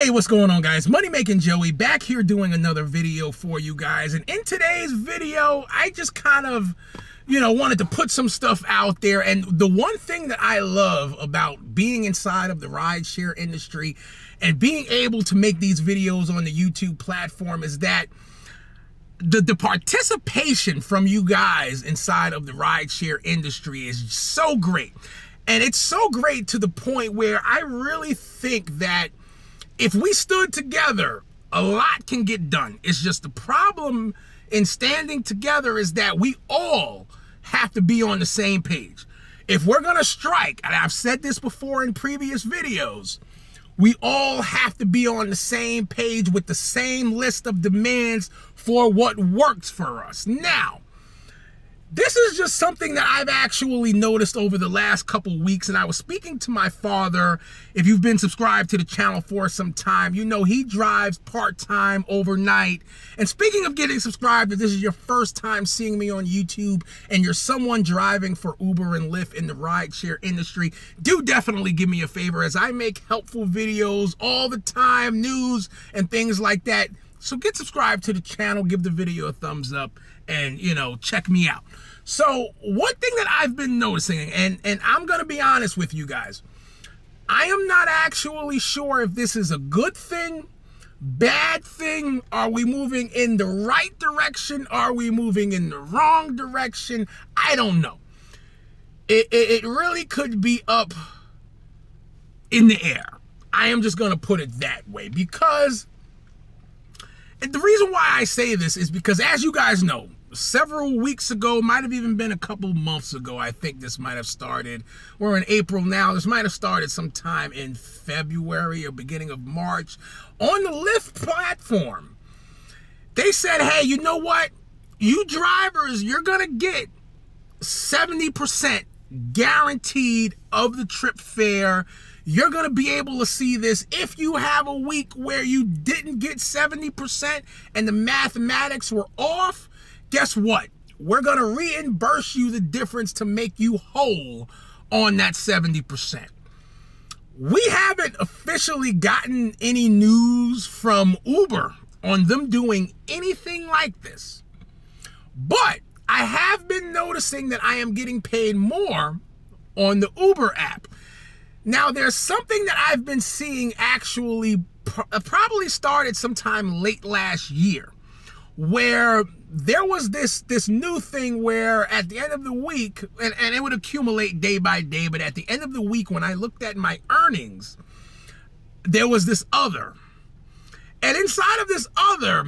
Hey, what's going on guys? Money Making Joey back here doing another video for you guys. And in today's video, I just kind of, you know, wanted to put some stuff out there. And the one thing that I love about being inside of the rideshare industry and being able to make these videos on the YouTube platform is that the, the participation from you guys inside of the rideshare industry is so great. And it's so great to the point where I really think that if we stood together, a lot can get done. It's just the problem in standing together is that we all have to be on the same page. If we're going to strike, and I've said this before in previous videos, we all have to be on the same page with the same list of demands for what works for us. Now, this is just something that I've actually noticed over the last couple weeks, and I was speaking to my father. If you've been subscribed to the channel for some time, you know he drives part-time overnight. And speaking of getting subscribed, if this is your first time seeing me on YouTube and you're someone driving for Uber and Lyft in the rideshare industry, do definitely give me a favor as I make helpful videos all the time, news and things like that. So get subscribed to the channel, give the video a thumbs up, and, you know, check me out. So one thing that I've been noticing, and, and I'm to be honest with you guys, I am not actually sure if this is a good thing, bad thing. Are we moving in the right direction? Are we moving in the wrong direction? I don't know. It, it, it really could be up in the air. I am just to put it that way because and the reason why I say this is because, as you guys know, several weeks ago, might have even been a couple months ago, I think this might have started. We're in April now. This might have started sometime in February or beginning of March on the Lyft platform. They said, hey, you know what? You drivers, you're going to get 70% guaranteed of the trip fare you're going to be able to see this if you have a week where you didn't get 70% and the mathematics were off. Guess what? We're going to reimburse you the difference to make you whole on that 70%. We haven't officially gotten any news from Uber on them doing anything like this. But I have been noticing that I am getting paid more on the Uber app. Now, there's something that I've been seeing actually uh, probably started sometime late last year where there was this this new thing where at the end of the week and, and it would accumulate day by day but at the end of the week when i looked at my earnings there was this other. And inside of this other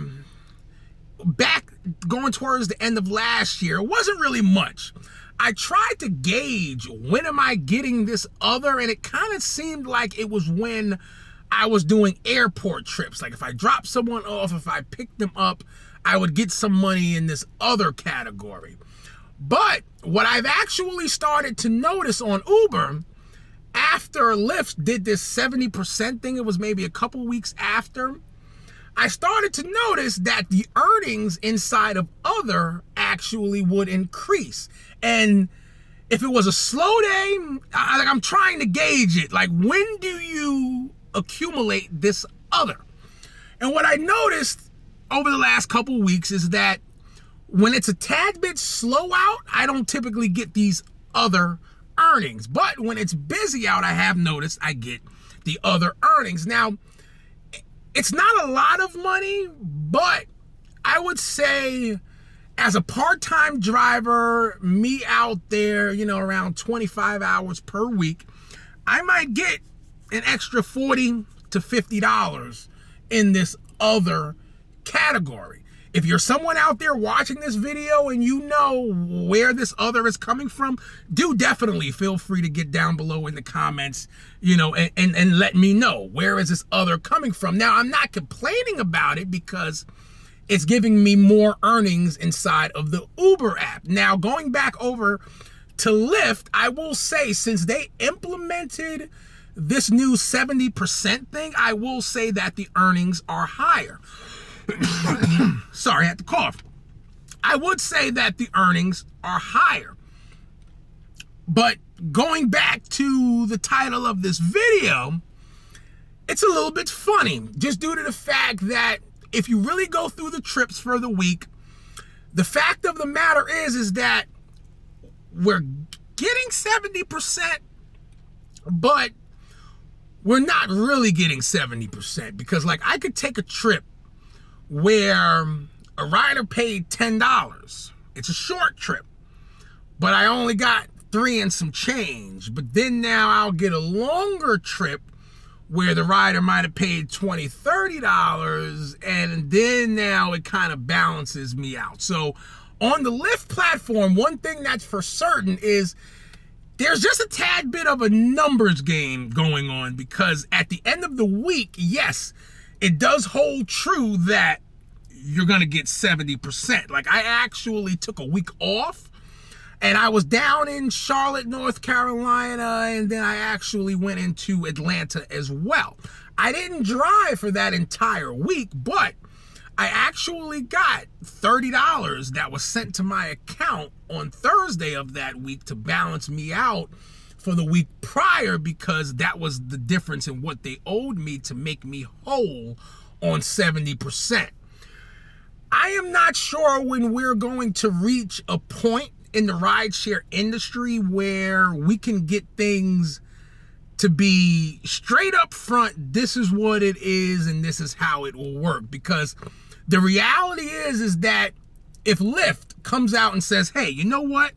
back going towards the end of last year it wasn't really much I tried to gauge when am I getting this other, and it kind of seemed like it was when I was doing airport trips. Like if I dropped someone off, if I picked them up, I would get some money in this other category. But what I've actually started to notice on Uber, after Lyft did this 70% thing, it was maybe a couple weeks after, I started to notice that the earnings inside of other actually would increase. And if it was a slow day, I, like I'm trying to gauge it. Like when do you accumulate this other? And what I noticed over the last couple weeks is that when it's a tad bit slow out, I don't typically get these other earnings. But when it's busy out, I have noticed I get the other earnings. Now, it's not a lot of money, but I would say as a part-time driver, me out there, you know, around 25 hours per week, I might get an extra 40 to $50 in this other category. If you're someone out there watching this video and you know where this other is coming from, do definitely feel free to get down below in the comments, you know, and, and, and let me know where is this other coming from. Now, I'm not complaining about it because it's giving me more earnings inside of the Uber app. Now, going back over to Lyft, I will say since they implemented this new 70% thing, I will say that the earnings are higher. Sorry, I had to cough. I would say that the earnings are higher. But going back to the title of this video, it's a little bit funny just due to the fact that if you really go through the trips for the week, the fact of the matter is is that we're getting 70%, but we're not really getting 70% because like I could take a trip where a rider paid $10. It's a short trip, but I only got three and some change. But then now I'll get a longer trip where the rider might have paid $20, $30 and then now it kind of balances me out. So on the Lyft platform, one thing that's for certain is there's just a tad bit of a numbers game going on because at the end of the week, yes, it does hold true that you're going to get 70%. Like I actually took a week off and I was down in Charlotte, North Carolina, and then I actually went into Atlanta as well. I didn't drive for that entire week, but I actually got $30 that was sent to my account on Thursday of that week to balance me out for the week prior because that was the difference in what they owed me to make me whole on 70%. I am not sure when we're going to reach a point in the rideshare industry where we can get things to be straight up front this is what it is and this is how it will work because the reality is, is that if Lyft comes out and says, hey, you know what?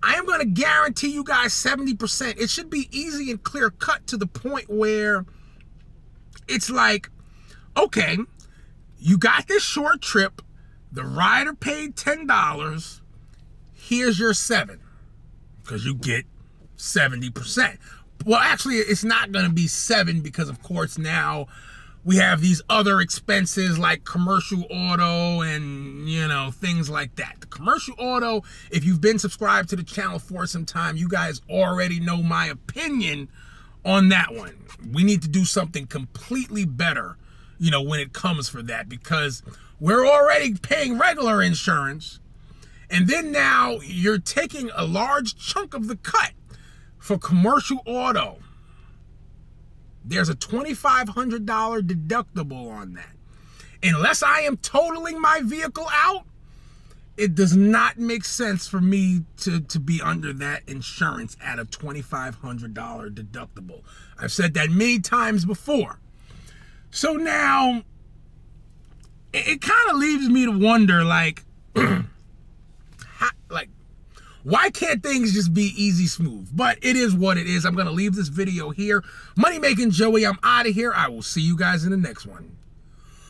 I am going to guarantee you guys 70%. It should be easy and clear cut to the point where it's like, okay, you got this short trip. The rider paid $10. Here's your seven because you get 70%. Well, actually, it's not going to be seven because, of course, now we have these other expenses like commercial auto and you know things like that the commercial auto if you've been subscribed to the channel for some time you guys already know my opinion on that one we need to do something completely better you know when it comes for that because we're already paying regular insurance and then now you're taking a large chunk of the cut for commercial auto there's a $2,500 deductible on that. Unless I am totaling my vehicle out, it does not make sense for me to, to be under that insurance at a $2,500 deductible. I've said that many times before. So now, it, it kind of leaves me to wonder, like, like, why can't things just be easy smooth? But it is what it is. I'm going to leave this video here. Money Making Joey, I'm out of here. I will see you guys in the next one.